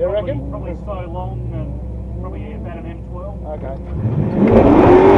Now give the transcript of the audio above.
You probably, reckon? Probably so long and probably about an M12. Okay.